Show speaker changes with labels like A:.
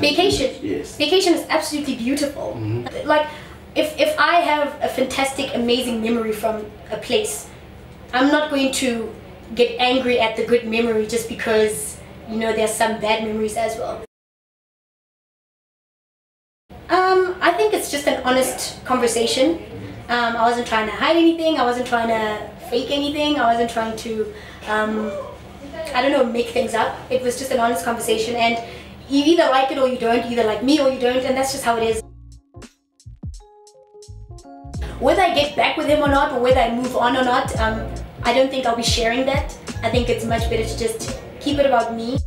A: Vacation.
B: Yes.
A: Vacation is absolutely beautiful.
B: Mm-hmm.
A: Like, if, if I have a fantastic, amazing memory from a place, I'm not going to get angry at the good memory just because, you know, there's some bad memories as well. Um, I think it's just an honest conversation. Um, I wasn't trying to hide anything. I wasn't trying to fake anything. I wasn't trying to, um, I don't know, make things up. It was just an honest conversation, and you either like it or you don't. You either like me or you don't, and that's just how it is. Whether I get back with him or not, or whether I move on or not, um, I don't think I'll be sharing that. I think it's much better to just keep it about me.